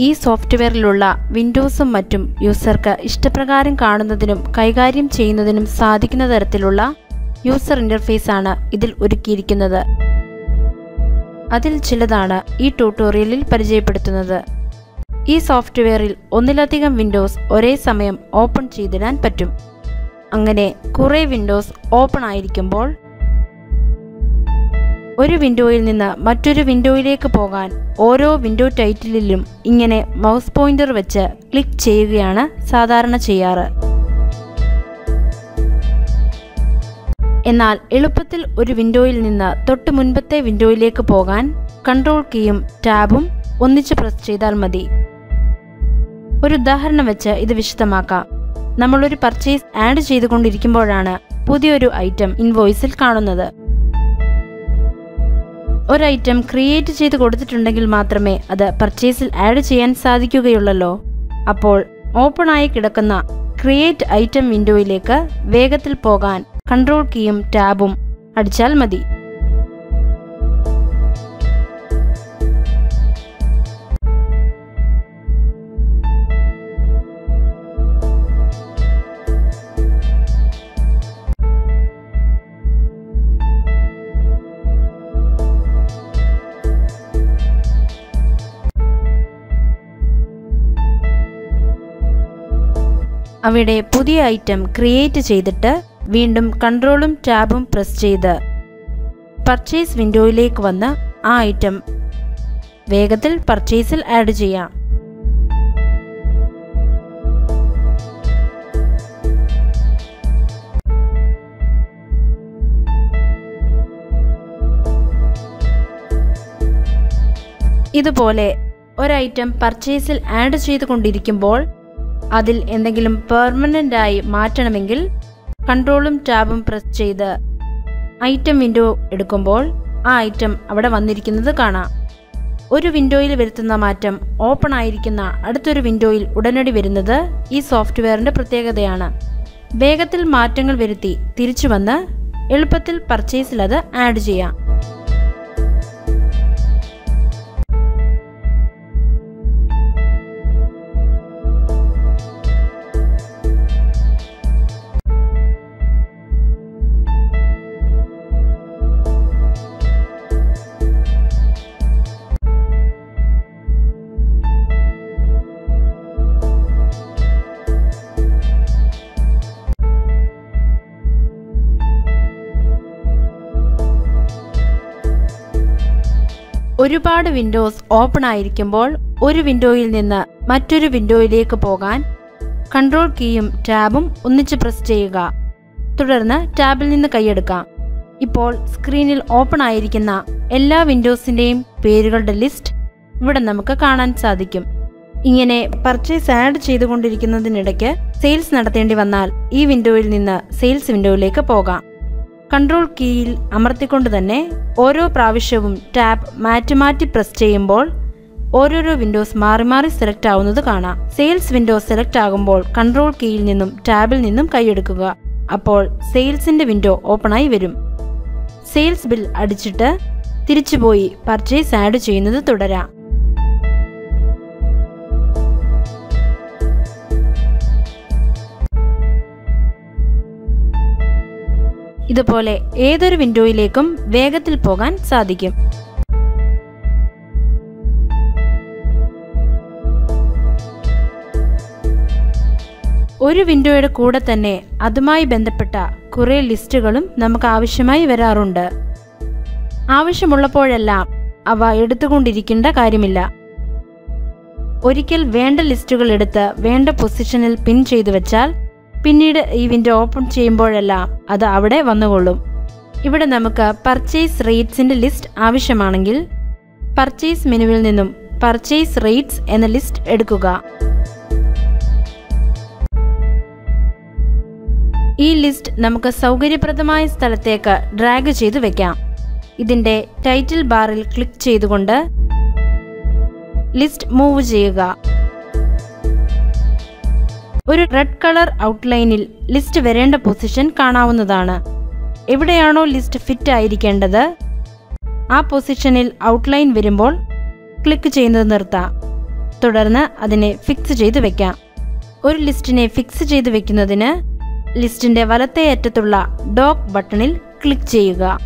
ഈ സോഫ്റ്റ്വെയറിലുള്ള വിൻഡോസും മറ്റും യൂസർക്ക് ഇഷ്ടപ്രകാരം കാണുന്നതിനും കൈകാര്യം ചെയ്യുന്നതിനും സാധിക്കുന്ന തരത്തിലുള്ള യൂസർ ഇന്റർഫേസ് ആണ് ഇതിൽ ഒരുക്കിയിരിക്കുന്നത്. അതിൽ ചിലതാണ് ഈ ട്യൂട്ടോറിയലിൽ പരിചയപ്പെടുത്തുന്നത്. ഈ സോഫ്റ്റ്വെയറിൽ ഒന്നിലധികം വിൻഡോസ് ഒരേ സമയം ഓപ്പൺ ചെയ്തിടാൻ പറ്റും. അങ്ങനെ കുറേ വിൻഡോസ് ഓപ്പൺ ആയിരിക്കുമ്പോൾ ഒരു വിൻഡോയിൽ നിന്ന് മറ്റൊരു വിൻഡോയിലേക്ക് പോകാൻ ഓരോ വിൻഡോ ടൈറ്റിലിലും ഇങ്ങനെ മൗസ് പോയിന്റർ വെച്ച് ക്ലിക്ക് ചെയ്യുകയാണ് സാധാരണ ചെയ്യാറ്. എന്നാൽ എളുപ്പത്തിൽ ഒരു വിൻഡോയിൽ നിന്ന് തൊട്ട് മുൻപത്തെ വിൻഡോയിലേക്ക് പോകാൻ കൺട്രോൾ കീയും ടാബും ഒന്നിച്ച് പ്രസ് ചെയ്താൽ മതി. ഒരു ഉദാഹരണം വെച്ച് ഇത് വിശദമാക്കാം. നമ്മളൊരു പർച്ചേസ് ആഡ് ചെയ്തുകൊണ്ടിരിക്കുമ്പോഴാണ് പുതിയൊരു ഐറ്റം ഇൻവോയ്സിൽ കാണുന്നത്. ഒരു ഐറ്റം ക്രിയേറ്റ് ചെയ്ത് കൊടുത്തിട്ടുണ്ടെങ്കിൽ മാത്രമേ അത് പർച്ചേസിൽ ആഡ് ചെയ്യാൻ സാധിക്കുകയുള്ളല്ലോ. അപ്പോൾ ഓപ്പൺ ആയി കിടക്കുന്ന ക്രിയേറ്റ് ഐറ്റം വിൻഡോയിലേക്ക് വേഗത്തിൽ പോകാൻ കൺട്രോൾ കീയും ടാബും അടിച്ചാൽ മതി. അവിടെ പുതിയ ഐറ്റം ക്രിയേറ്റ് ചെയ്തിട്ട് വീണ്ടും കൺട്രോളും ടാബും പ്രസ് ചെയ്ത് പർച്ചേസ് വിൻഡോയിലേക്ക് വന്ന് ആ ഐറ്റം വേഗത്തിൽ പർച്ചേസിൽ ആഡ് ചെയ്യാം. ഇതുപോലെ ഒരൈറ്റം പർച്ചേസിൽ ആഡ് ചെയ്തുകൊണ്ടിരിക്കുമ്പോൾ അതിൽ എന്തെങ്കിലും പെർമനന്റ് ആയി മാറ്റണമെങ്കിൽ കൺട്രോളും ടാബും പ്രസ് ചെയ്ത് ഐറ്റം വിൻഡോ എടുക്കുമ്പോൾ ആ ഐറ്റം അവിടെ വന്നിരിക്കുന്നത് കാണാം. ഒരു വിൻഡോയിൽ വരുത്തുന്ന മാറ്റം ഓപ്പൺ ആയിരിക്കുന്ന അടുത്തൊരു വിൻഡോയിൽ ഉടനടി വരുന്നത് ഈ സോഫ്റ്റ്വെയറിന്റെ പ്രത്യേകതയാണ്. വേഗത്തിൽ മാറ്റങ്ങൾ വരുത്തി തിരിച്ചു വന്ന് എളുപ്പത്തിൽ പർച്ചേസിൽ അത് ആഡ് ചെയ്യാം. ഒരുപാട് വിൻഡോസ് ഓപ്പൺ ആയിരിക്കുമ്പോൾ ഒരു വിൻഡോയിൽ നിന്ന് മറ്റൊരു വിൻഡോയിലേക്ക് പോകാൻ കൺട്രോൾ കീയും ടാബും ഒന്നിച്ച് പ്രസ് ചെയ്യുക. തുടർന്ന് ടാബിൽ നിന്ന് കൈയെടുക്കാം. ഇപ്പോൾ സ്ക്രീനിൽ ഓപ്പൺ ആയിരിക്കുന്ന എല്ലാ വിൻഡോസിന്റെയും പേരുകളുടെ ലിസ്റ്റ് ഇവിടെ നമുക്ക് കാണാൻ സാധിക്കും. ഇങ്ങനെ പർച്ചേസ് ആഡ് ചെയ്തുകൊണ്ടിരിക്കുന്നതിനിടയ്ക്ക് സെയിൽസ് നടത്തേണ്ടി വന്നാൽ ഈ വിൻഡോയിൽ നിന്ന് സെയിൽസ് വിൻഡോയിലേക്ക് പോകാം. കൺട്രോൾ കീയിൽ അമർത്തിക്കൊണ്ട് തന്നെ ഓരോ പ്രാവശ്യവും ടാബ് മാറ്റി മാറ്റി പ്രസ് ചെയ്യുമ്പോൾ ഓരോരോ വിൻഡോസ് മാറി മാറി സെലക്ട് ആവുന്നത് കാണാം. സെയിൽസ് വിൻഡോ സെലക്ട് ആകുമ്പോൾ കൺട്രോൾ കീയിൽ നിന്നും ടാബിൽ നിന്നും കൈയെടുക്കുക അപ്പോൾ സെയിൽസിന്റെ വിൻഡോ ഓപ്പണായി വരും. സെയിൽസ് ബിൽ അടിച്ചിട്ട് തിരിച്ചുപോയി പർച്ചേസ് ആഡ് ചെയ്യുന്നത് തുടരാം. ഇതുപോലെ ഏതൊരു വിൻഡോയിലേക്കും വേഗത്തിൽ പോകാൻ സാധിക്കും. ഒരു വിൻഡോയുടെ കൂടെ തന്നെ അതുമായി ബന്ധപ്പെട്ട കുറെ ലിസ്റ്റുകളും നമുക്ക് ആവശ്യമായി വരാറുണ്ട്. ആവശ്യമുള്ളപ്പോഴെല്ലാം അവ എടുത്തുകൊണ്ടിരിക്കേണ്ട കാര്യമില്ല. ഒരിക്കൽ വേണ്ട ലിസ്റ്റുകൾ എടുത്ത് വേണ്ട പൊസിഷനിൽ പിൻ ചെയ്തു വെച്ചാൽ പിന്നീട് ഈ വിൻഡോ ഓപ്പൺ ചെയ്യുമ്പോഴെല്ലാം അത് അവിടെ വന്നുകൊള്ളും. ഇവിടെ നമുക്ക് പർച്ചേസ് റേറ്റ്സിന്റെ ലിസ്റ്റ് ആവശ്യമാണെങ്കിൽ പർച്ചേസ് മെനുവിൽ നിന്നും പർച്ചേസ് റേറ്റ്സ് എന്ന ലിസ്റ്റ് എടുക്കുക. ഈ ലിസ്റ്റ് നമുക്ക് സൗകര്യപ്രദമായ സ്ഥലത്തേക്ക് ഡ്രാഗ് ചെയ്ത് വെക്കാം. ഇതിന്റെ ടൈറ്റിൽ ബാറിൽ ക്ലിക്ക് ചെയ്തുകൊണ്ട് ലിസ്റ്റ് മൂവ് ചെയ്യുക. ഒരു റെഡ് കളർ ഔട്ട്ലൈനിൽ ലിസ്റ്റ് വരേണ്ട പൊസിഷൻ കാണാവുന്നതാണ്. എവിടെയാണോ ലിസ്റ്റ് ഫിറ്റ് ആയിരിക്കേണ്ടത്? ആ പൊസിഷനിൽ ഔട്ട്ലൈൻ വരുമ്പോൾ ക്ലിക്ക് ചെയ്യുന്നത് നിർത്താം. തുടർന്ന് അതിനെ ഫിക്സ് ചെയ്ത് വെക്കാം. ഒരു ലിസ്റ്റിനെ ഫിക്സ് ചെയ്ത് വെക്കുന്നതിന് ലിസ്റ്റിന്റെ വലത്തേ അറ്റത്തുള്ള ഡോക്ക് ബട്ടണിൽ ക്ലിക്ക് ചെയ്യുക.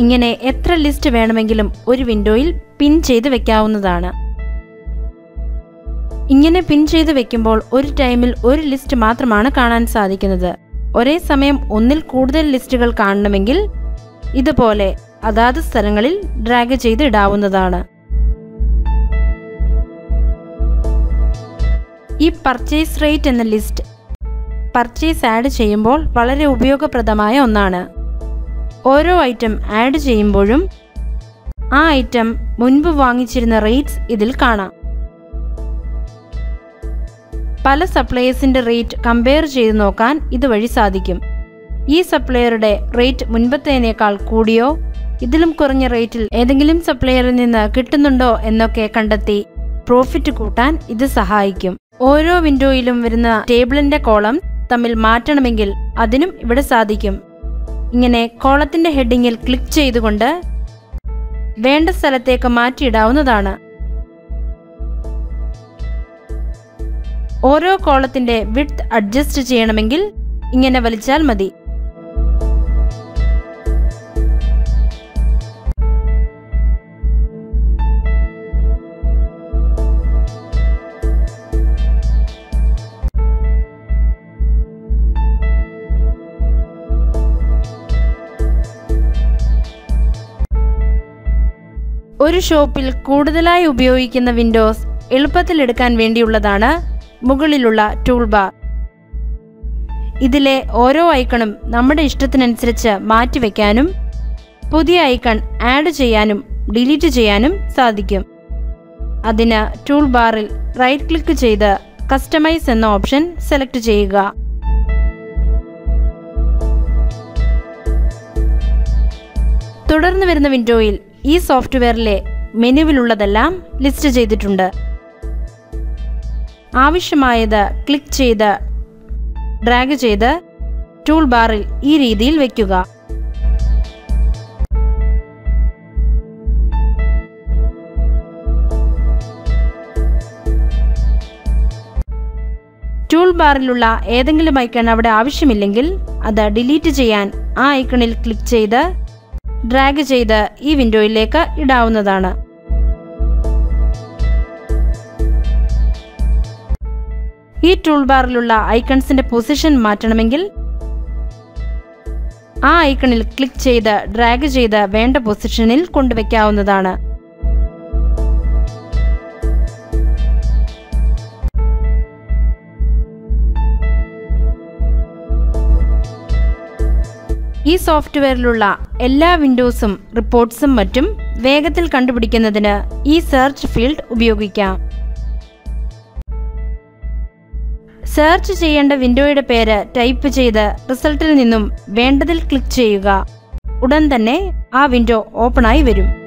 ഇങ്ങനെ എത്ര ലിസ്റ്റ് വേണമെങ്കിലും ഒരു വിൻഡോയിൽ പിൻ ചെയ്ത് വെക്കാവുന്നതാണ്. ഇങ്ങനെ പിൻ ചെയ്ത് വെക്കുമ്പോൾ ഒരു ടൈമിൽ ഒരു ലിസ്റ്റ് മാത്രമാണ് കാണാൻ സാധിക്കുന്നത്. ഒരേ സമയം ഒന്നിൽ കൂടുതൽ ലിസ്റ്റുകൾ കാണണമെങ്കിൽ ഇതുപോലെ അതാത് സ്ഥലങ്ങളിൽ ഡ്രാഗ് ചെയ്ത് ഇടാവുന്നതാണ്. ഈ പർച്ചേസ് റേറ്റ് എന്ന ലിസ്റ്റ് പർച്ചേസ് ആഡ് ചെയ്യുമ്പോൾ വളരെ ഉപയോഗപ്രദമായ ഒന്നാണ്. ഓരോ ഐറ്റം ആഡ് ചെയ്യുമ്പോഴും ആ ഐറ്റം മുൻപ് വാങ്ങിച്ചിരുന്ന റേറ്റ്സ് ഇതിൽ കാണാം. പല സപ്ലയേഴ്സിന്റെ റേറ്റ് കമ്പയർ ചെയ്ത് നോക്കാൻ ഇതുവഴി സാധിക്കും. ഈ സപ്ലയറുടെ റേറ്റ് മുൻപത്തേനേക്കാൾ കൂടിയോ ഇതിലും കുറഞ്ഞ റേറ്റിൽ ഏതെങ്കിലും സപ്ലയറിൽ നിന്ന് കിട്ടുന്നുണ്ടോ എന്നൊക്കെ കണ്ടെത്തി പ്രോഫിറ്റ് കൂട്ടാൻ ഇത് സഹായിക്കും. ഓരോ വിൻഡോയിലും വരുന്ന ടേബിളിന്റെ കോളം തമ്മിൽ മാറ്റണമെങ്കിൽ അതിനും ഇവിടെ സാധിക്കും. ഇങ്ങനെ കോളത്തിന്റെ ഹെഡിങ്ങിൽ ക്ലിക്ക് ചെയ്തുകൊണ്ട് വേണ്ട സ്ഥലത്തേക്ക് മാറ്റിയിടാവുന്നതാണ്. ഓരോ കോളത്തിന്റെ വിഡ്ത് അഡ്ജസ്റ്റ് ചെയ്യണമെങ്കിൽ ഇങ്ങനെ വലിച്ചാൽ മതി. ഒരു ഷോപ്പിൽ കൂടുതലായി ഉപയോഗിക്കുന്ന വിൻഡോസ് എളുപ്പത്തിൽ എടുക്കാൻ വേണ്ടിയുള്ളതാണ് മുകളിലുള്ള ടൂൾ ബാർ ഇതിലെ ഓരോ ഐക്കണും നമ്മുടെ ഇഷ്ടത്തിനനുസരിച്ച് മാറ്റിവെക്കാനും പുതിയ ഐക്കൺ ആഡ് ചെയ്യാനും ഡിലീറ്റ് ചെയ്യാനും സാധിക്കും. അതിന് ടൂൾ ബാറിൽ റൈറ്റ് ക്ലിക്ക് ചെയ്ത് കസ്റ്റമൈസ് എന്ന ഓപ്ഷൻ സെലക്ട് ചെയ്യുക. തുടർന്ന് വരുന്ന വിൻഡോയിൽ ഈ സോഫ്റ്റ്വെയറിലെ മെനുവിലുള്ളതെല്ലാം ലിസ്റ്റ് ചെയ്തിട്ടുണ്ട്. ആവശ്യമായത് ക്ലിക്ക് ചെയ്ത് ഡ്രാഗ് ചെയ്ത് ടൂൾ ബാറിൽ ഈ രീതിയിൽ വയ്ക്കുക ടൂൾ ബാറിലുള്ള ഏതെങ്കിലും ഐക്കൺ അവിടെ ആവശ്യമില്ലെങ്കിൽ അത് ഡിലീറ്റ് ചെയ്യാൻ ആ ഐക്കണിൽ ക്ലിക്ക് ചെയ്ത് ഡ്രാഗ് ചെയ്ത് ഈ വിൻഡോയിലേക്ക് ഇടാവുന്നതാണ്. ഈ ടൂൾ ബാറിലുള്ള ഐക്കൺസിന്റെ പൊസിഷൻ മാറ്റണമെങ്കിൽ ആ ഐക്കണിൽ ക്ലിക്ക് ചെയ്ത് ഡ്രാഗ് ചെയ്ത് വേണ്ട പൊസിഷനിൽ കൊണ്ടുവയ്ക്കാവുന്നതാണ്. ഈ സോഫ്റ്റ്വെയറിലുള്ള എല്ലാ വിൻഡോസും റിപ്പോർട്ട്സും മറ്റും വേഗത്തിൽ കണ്ടുപിടിക്കുന്നതിന് ഈ സെർച്ച് ഫീൽഡ് ഉപയോഗിക്കാം. സെർച്ച് ചെയ്യേണ്ട വിൻഡോയുടെ പേര് ടൈപ്പ് ചെയ്ത് റിസൾട്ടിൽ നിന്നും വേണ്ടതിൽ ക്ലിക്ക് ചെയ്യുക. ഉടൻ തന്നെ ആ വിൻഡോ ഓപ്പണായി വരും.